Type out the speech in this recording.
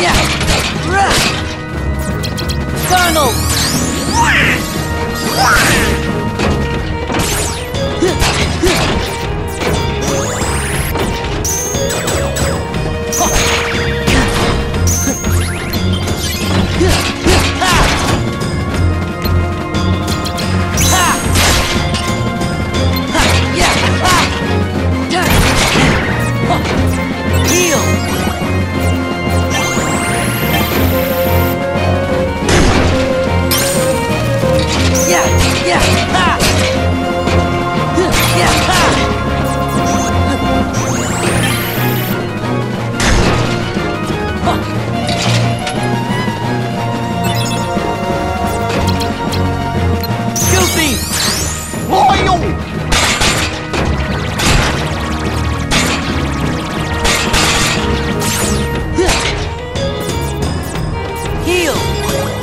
Jack. Eternal! Heal!